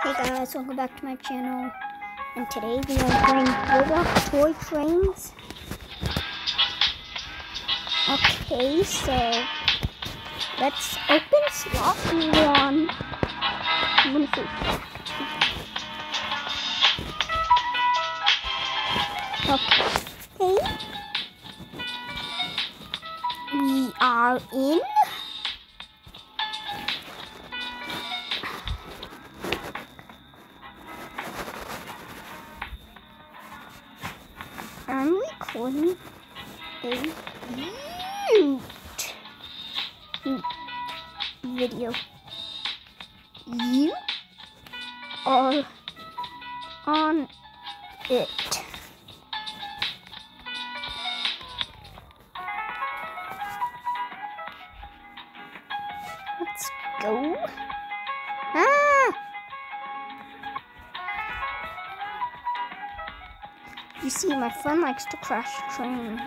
Hey guys, welcome back to my channel. And today we are playing Roblox Toy Trains. Okay, so let's open slot one. I'm gonna see. Okay. We are in. Recording a mute video. You are on it. See, my friend likes to crash trains.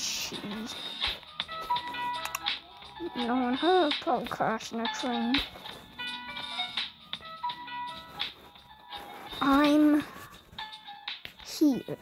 She? Knowing her crashing a train. I'm here.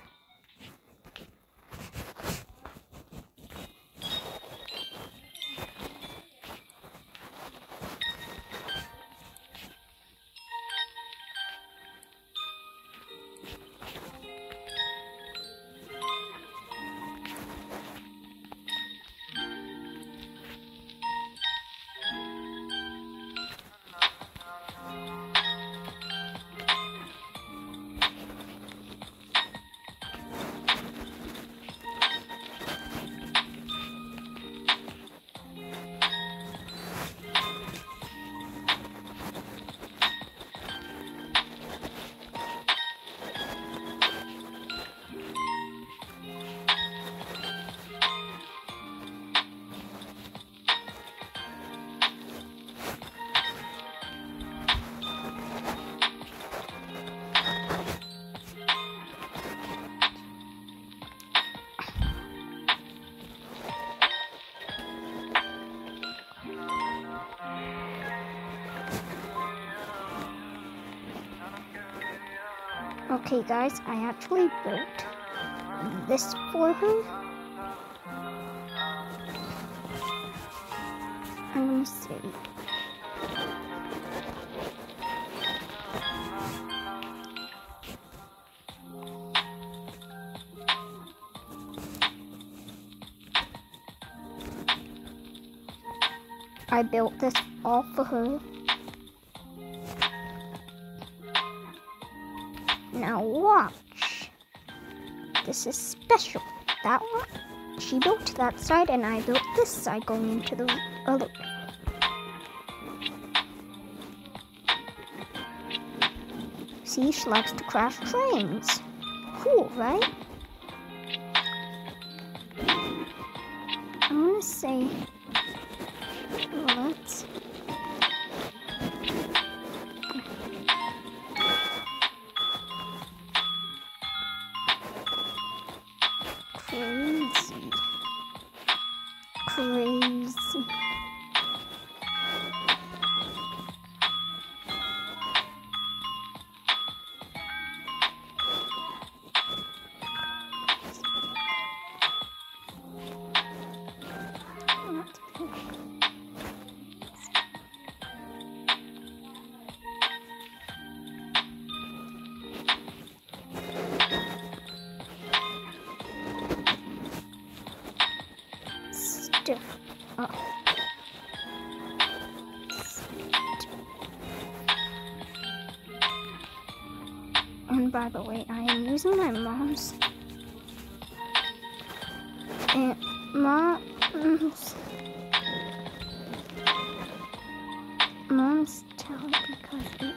Okay, guys, I actually built this for her. I'm gonna see. I built this all for her. Now watch. This is special. That one, she built that side and I built this side going into the other. See, she likes to crash trains. Cool, right? by the way, I am using my mom's and mom's mom's towel because it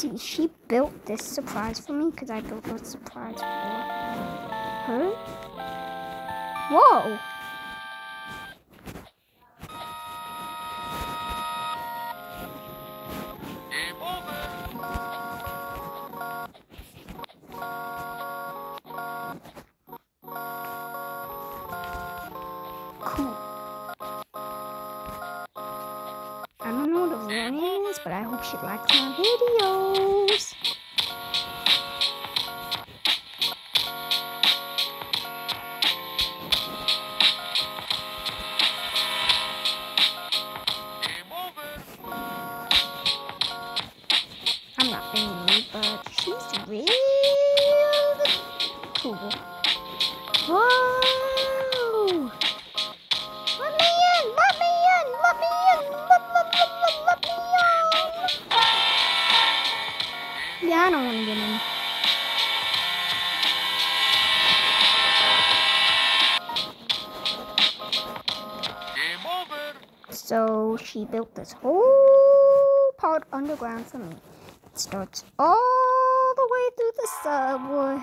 See, she built this surprise for me because I built a surprise for her. Whoa! Built this whole part underground for me. It starts all the way through the subway.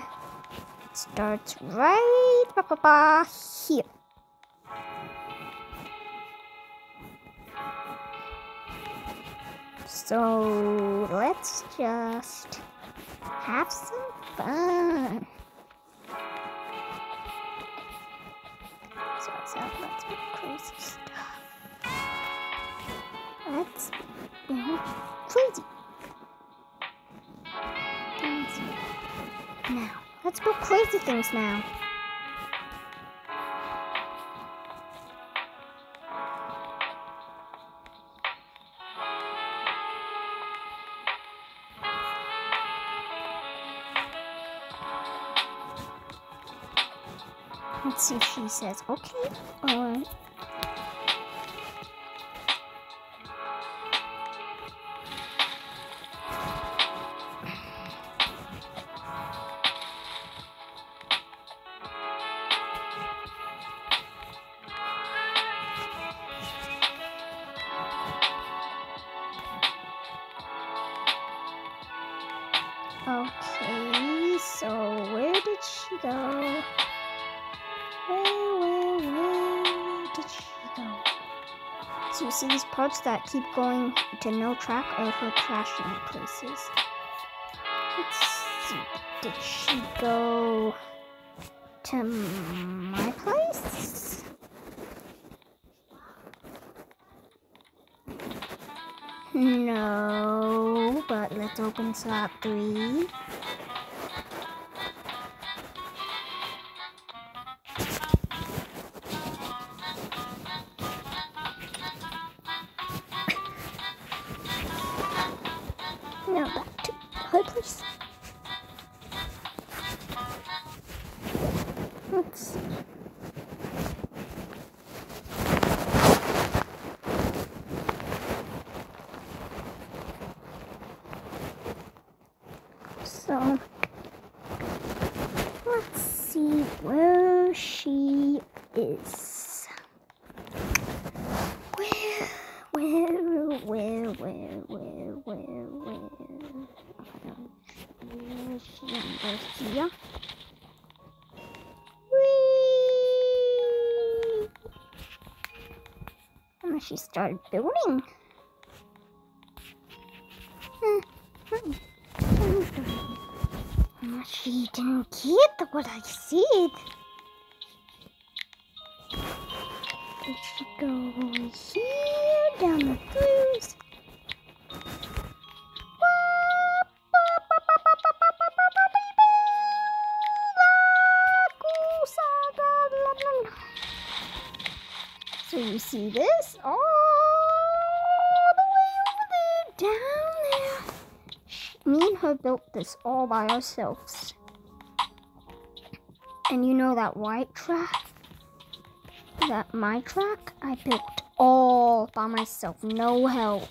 It starts right ba, ba, ba, here. So let's just have some fun. So let's make crazy stuff. Build crazy. things. Now, let's build crazy things now. Let's see if she says okay or you see these parts that keep going to no track are her crashing places. Let's see. Did she go to my place? No, but let's open slot three. She building. Uh, She didn't get what I said. She go here down the grooves? So you see this all the way over there, down there. Me and her built this all by ourselves. And you know that white track? That my track? I built all by myself, no help.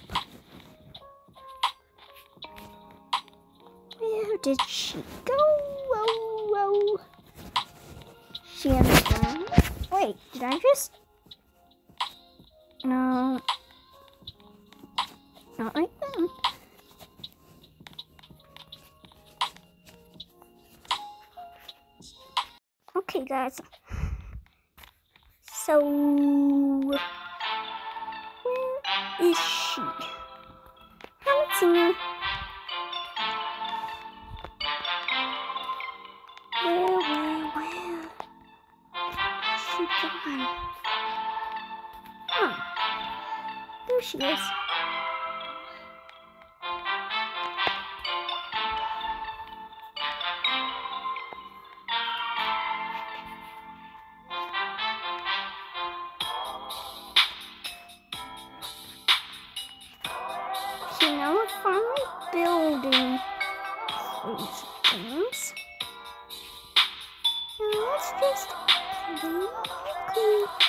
Where did she go? Oh, oh. She ground? Wait, did I just? No. Not like that. Okay, guys. So, There she is. Okay, now we're finally building these things. Now let's just clean,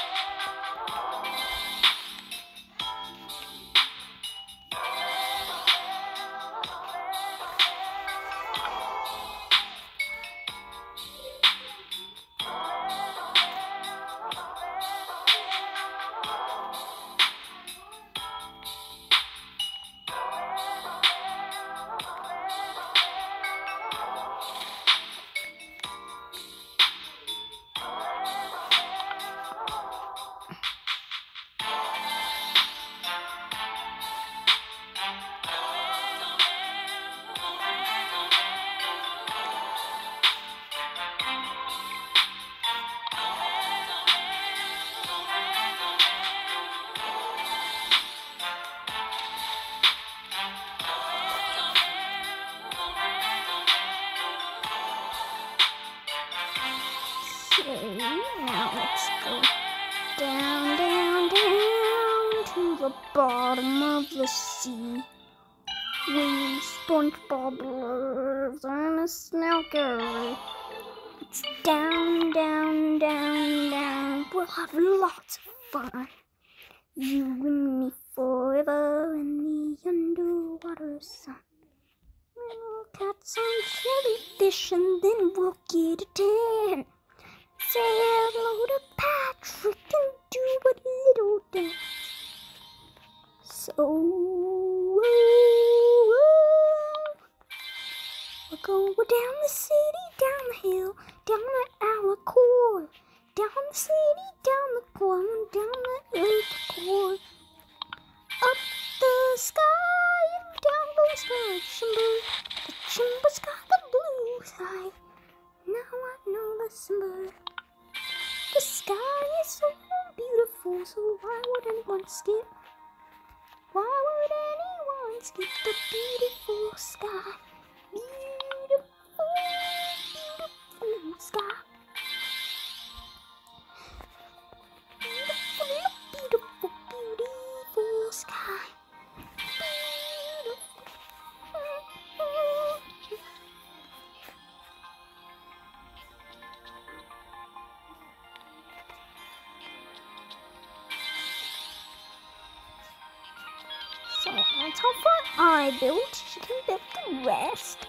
It's down, down, down, down. We'll have lots of fun. You and me forever in the underwater sun. We'll catch some jellyfish and then we'll get a tan. Say hello to Patrick and do a little dance. So we're going down the city, down the hill, down the hour core, down the city, down the corner, down the earth core, up the sky down the chimber. The chimber's got the blue side. Now I know the simmer. The sky is so beautiful, so why would anyone skip? Why would anyone skip the beautiful sky? I built. She can build the rest.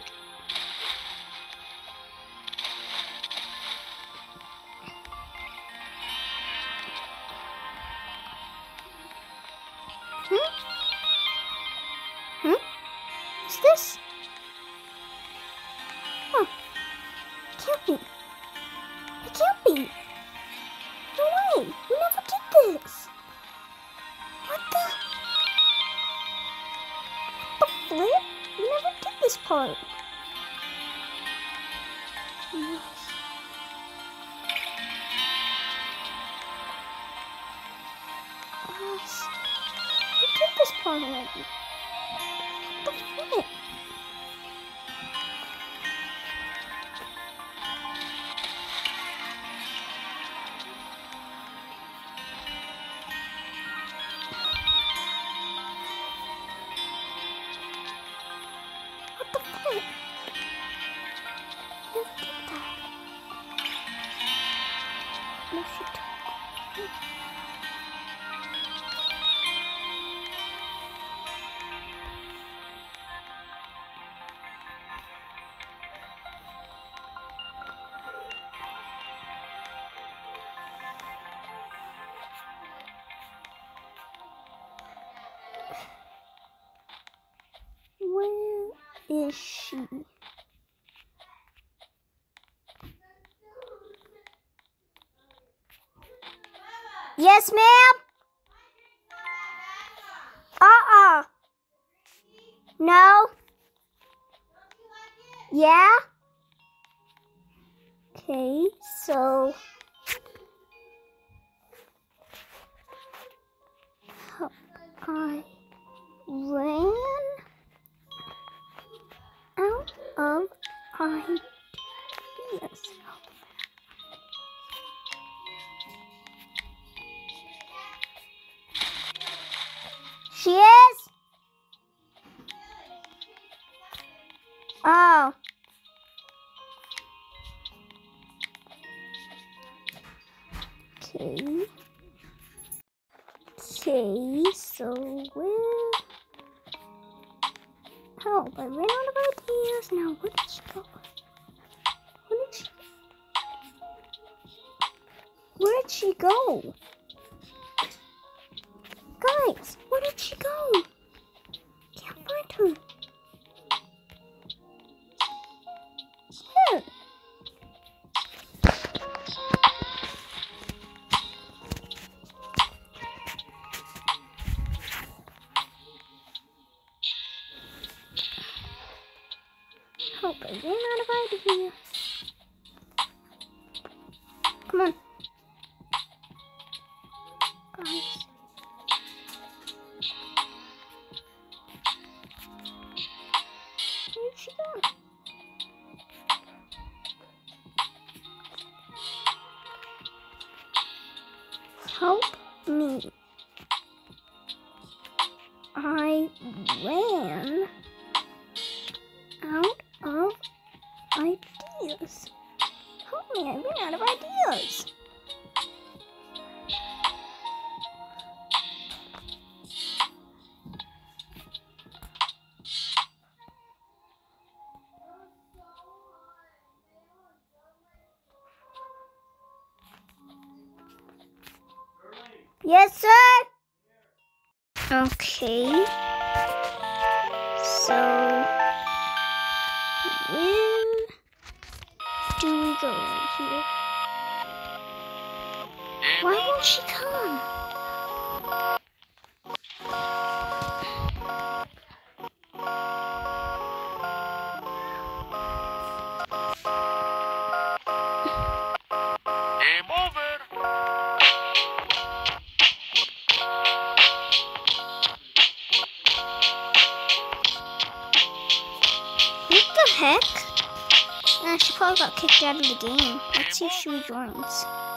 Yes, ma'am. Uh-uh. No. Yeah? Okay, so... I ran out of ideas. ideas. Paul got kicked out of the game. Let's see if she rejoins.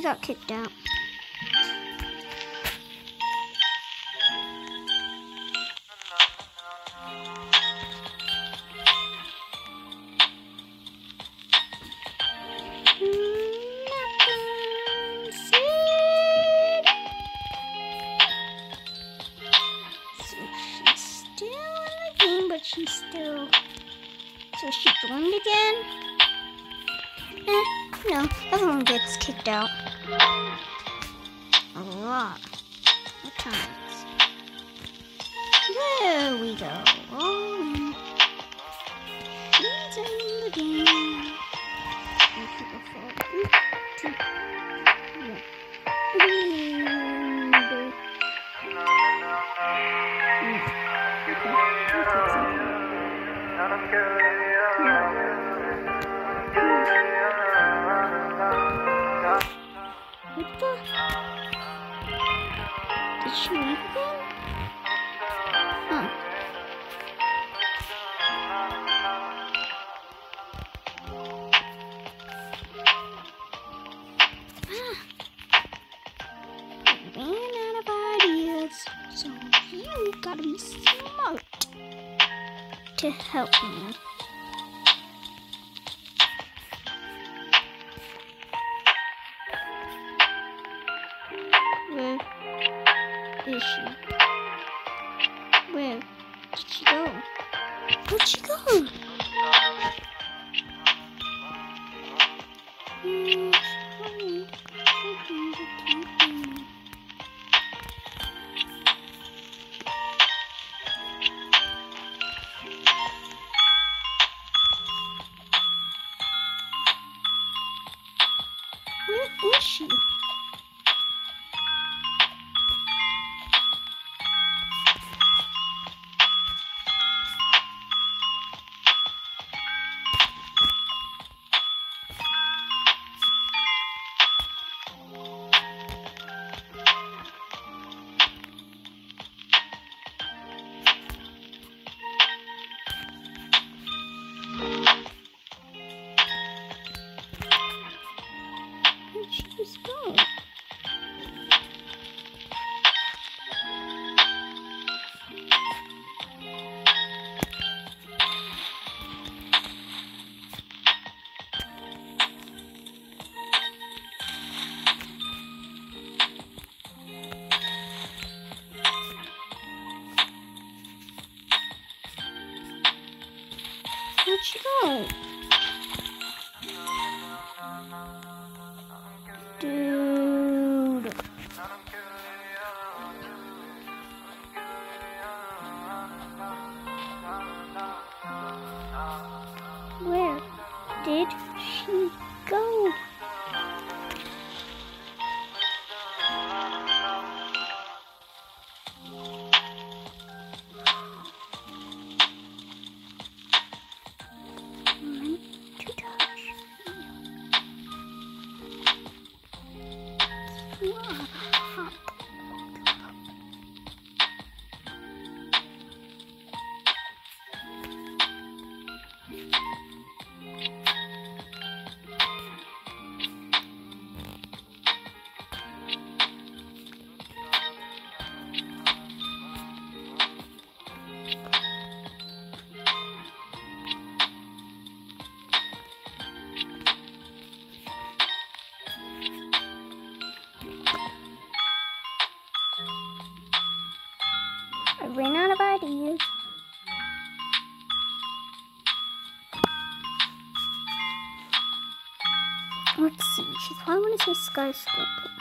He got kicked out. to help me. Where is she? Where did she go? Where'd she go? Mm -hmm. did she go? it is. Let's see, she's probably going to say skyscraper.